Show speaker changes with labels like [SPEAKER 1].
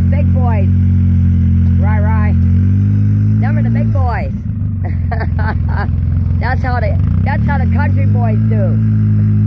[SPEAKER 1] the big boys. Right, right. Number the big boys. that's how the that's how the country boys do.